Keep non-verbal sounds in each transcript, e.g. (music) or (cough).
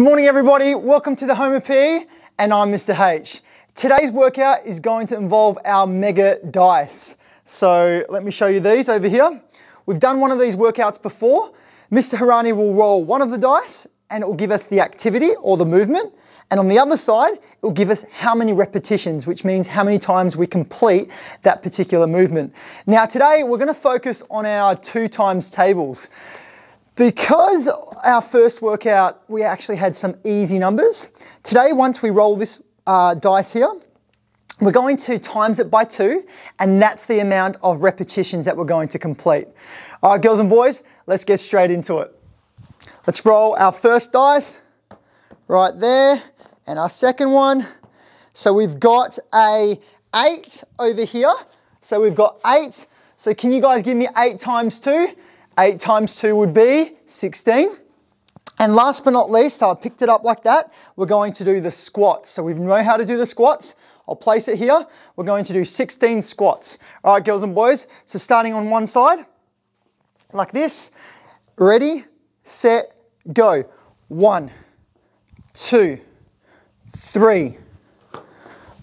Good morning, everybody. Welcome to the Home of PE, and I'm Mr. H. Today's workout is going to involve our mega dice. So let me show you these over here. We've done one of these workouts before. Mr. Harani will roll one of the dice and it will give us the activity or the movement. And on the other side, it will give us how many repetitions, which means how many times we complete that particular movement. Now today, we're gonna focus on our two times tables. Because our first workout, we actually had some easy numbers. Today, once we roll this uh, dice here, we're going to times it by two, and that's the amount of repetitions that we're going to complete. All right, girls and boys, let's get straight into it. Let's roll our first dice right there, and our second one. So we've got a eight over here. So we've got eight. So can you guys give me eight times two? Eight times two would be 16. And last but not least, I picked it up like that, we're going to do the squats. So we know how to do the squats. I'll place it here. We're going to do 16 squats. All right, girls and boys. So starting on one side, like this. Ready, set, go. One, two, three,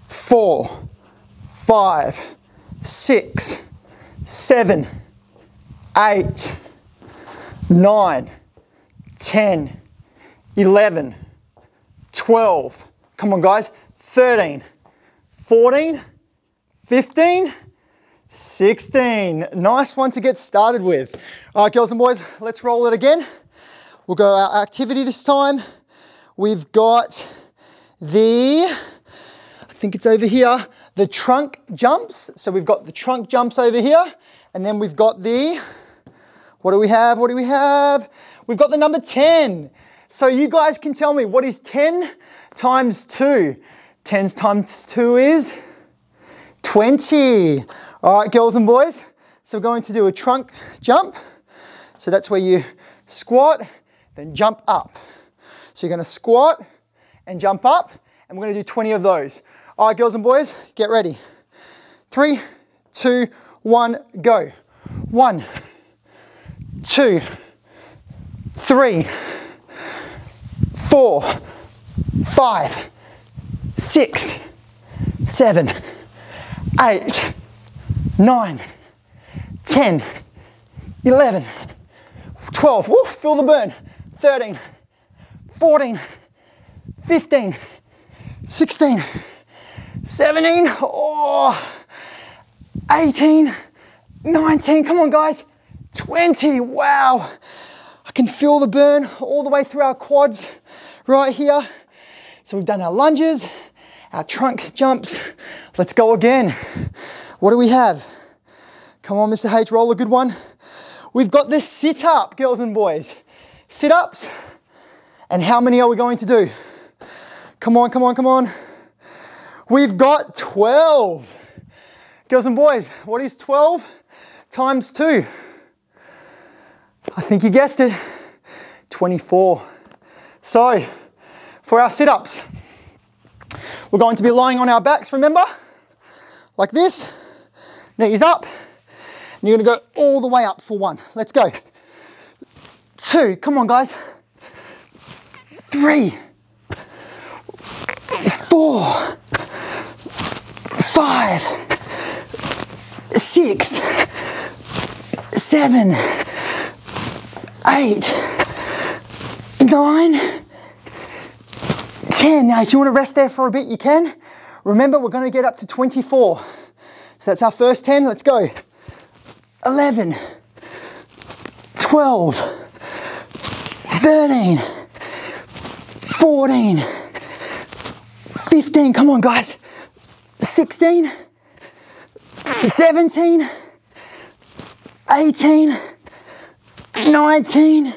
four, five, six, seven, eight, nine, 10, 11, 12, come on guys, 13, 14, 15, 16. Nice one to get started with. All right, girls and boys, let's roll it again. We'll go our activity this time. We've got the, I think it's over here, the trunk jumps. So we've got the trunk jumps over here, and then we've got the, what do we have? What do we have? We've got the number 10. So you guys can tell me what is 10 times 2? 10 times 2 is 20. All right, girls and boys. So we're going to do a trunk jump. So that's where you squat, then jump up. So you're gonna squat and jump up, and we're gonna do 20 of those. All right, girls and boys, get ready. Three, two, one, go. One, two, three, four, five, six, seven, eight, nine, 10, 11, 12, woo, feel the burn, 13, 14, 15, 16, 17, oh, 18, 19, come on guys, 20, wow. I can feel the burn all the way through our quads right here. So we've done our lunges, our trunk jumps. Let's go again. What do we have? Come on, Mr. H, roll a good one. We've got this sit up, girls and boys. Sit ups. And how many are we going to do? Come on, come on, come on. We've got 12. Girls and boys, what is 12 times 2? I think you guessed it, 24. So, for our sit-ups, we're going to be lying on our backs, remember? Like this, knees up, and you're gonna go all the way up for one. Let's go. Two, come on guys. Three, four, five, six, seven, eight, nine, 10. Now, if you want to rest there for a bit, you can. Remember, we're going to get up to 24. So that's our first 10. Let's go. 11, 12, 13, 14, 15. Come on, guys. 16, 17, 18, 19,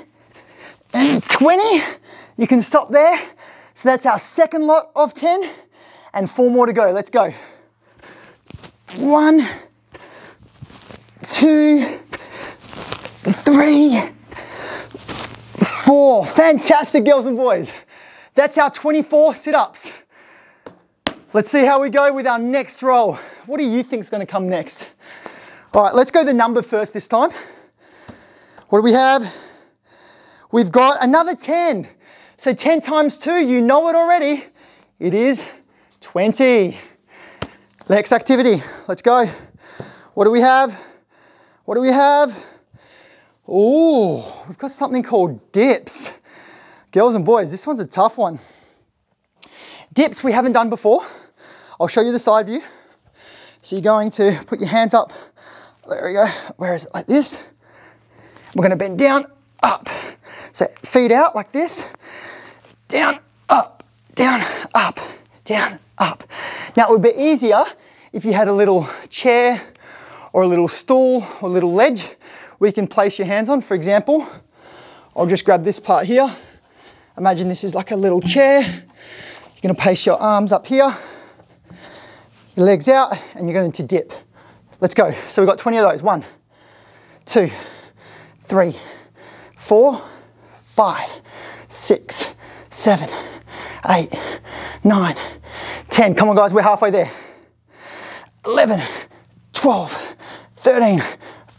and 20. You can stop there. So that's our second lot of 10 and four more to go. Let's go. One, two, three, four. Fantastic, girls and boys. That's our 24 sit-ups. Let's see how we go with our next roll. What do you think is going to come next? All right, let's go the number first this time. What do we have? We've got another 10. So 10 times 2, you know it already. It is 20. Next activity, let's go. What do we have? What do we have? Ooh, we've got something called dips. Girls and boys, this one's a tough one. Dips we haven't done before. I'll show you the side view. So you're going to put your hands up. There we go. Where is it? Like this. We're going to bend down, up. So feet out like this. Down, up, down, up, down, up. Now it would be easier if you had a little chair or a little stool or a little ledge where you can place your hands on. For example, I'll just grab this part here. Imagine this is like a little chair. You're gonna place your arms up here, your legs out, and you're going to dip. Let's go. So we've got 20 of those. One, two, three, four, five, six, seven, eight, nine, 10. Come on guys, we're halfway there. 11, 12, 13,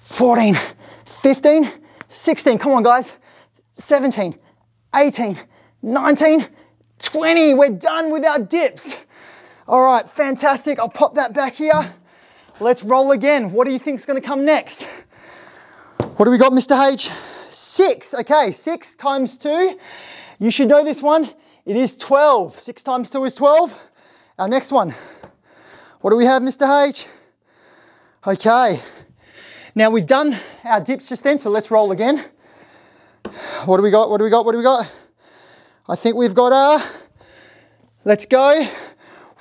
14, 15, 16. Come on guys. 17, 18, 19, 20. We're done with our dips. All right, fantastic. I'll pop that back here. Let's roll again. What do you think is gonna come next? What do we got, Mr. H? Six, okay, six times two. You should know this one. It is 12. Six times two is 12. Our next one. What do we have, Mr. H? Okay. Now we've done our dips just then, so let's roll again. What do we got? What do we got? What do we got? I think we've got a, let's go.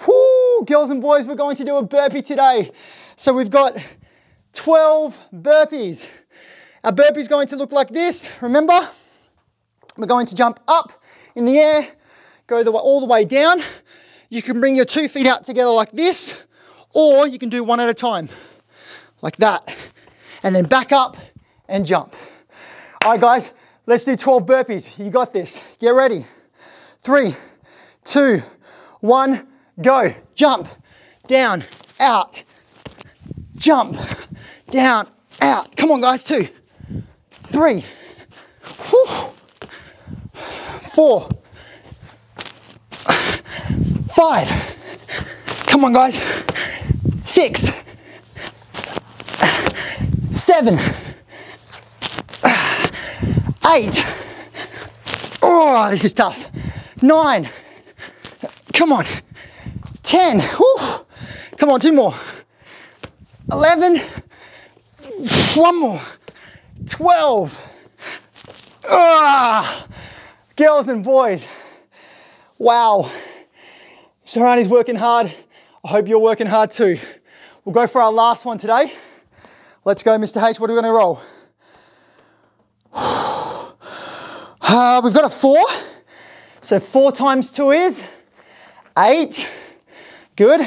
Whoo, girls and boys, we're going to do a burpee today. So we've got 12 burpees. Our burpee is going to look like this, remember? We're going to jump up in the air, go the, all the way down. You can bring your two feet out together like this, or you can do one at a time, like that. And then back up and jump. All right, guys, let's do 12 burpees. You got this. Get ready. Three, two, one, go. Jump, down, out. Jump, down, out. Come on, guys, two, three, four, five. Come on, guys. Six, seven, eight. Oh, this is tough. Nine. Come on. Ten. Come on, two more. Eleven. One more. Twelve. Ah, girls and boys. Wow. Sarani's working hard. I hope you're working hard too. We'll go for our last one today. Let's go, Mr. H. What are we going to roll? (sighs) Uh, we've got a four. So four times two is eight. Good.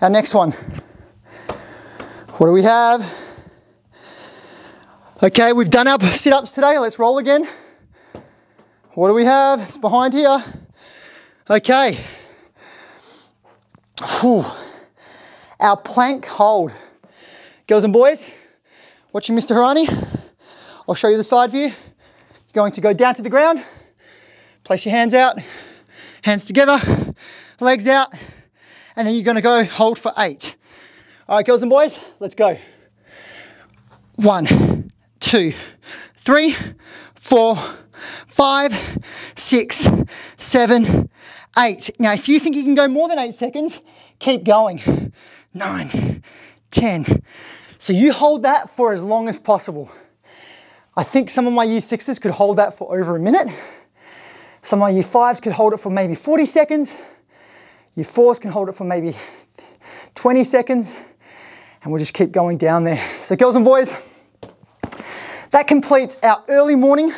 Our next one. What do we have? Okay, we've done our sit-ups today. Let's roll again. What do we have? It's behind here. Okay. Whew. Our plank hold. Girls and boys, watching Mr. Harani, I'll show you the side view. You're going to go down to the ground, place your hands out, hands together, legs out, and then you're gonna go hold for eight. All right, girls and boys, let's go. One, two, three, four, five, six, seven, eight. Now, if you think you can go more than eight seconds, keep going. Nine, 10. So you hold that for as long as possible. I think some of my year sixes could hold that for over a minute. Some of my year fives could hold it for maybe 40 seconds. Year fours can hold it for maybe 20 seconds. And we'll just keep going down there. So girls and boys, that completes our early morning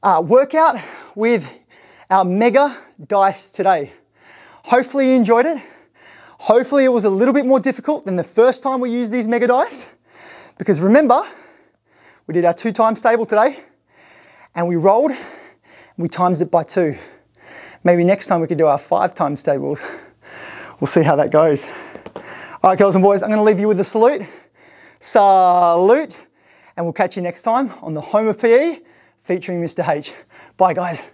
uh, workout with our mega dice today. Hopefully you enjoyed it. Hopefully it was a little bit more difficult than the first time we used these mega dice. Because remember, we did our two times table today and we rolled and we times it by two. Maybe next time we could do our five times tables. We'll see how that goes. All right, girls and boys, I'm gonna leave you with a salute. Salute, and we'll catch you next time on the Home of PE featuring Mr. H. Bye guys.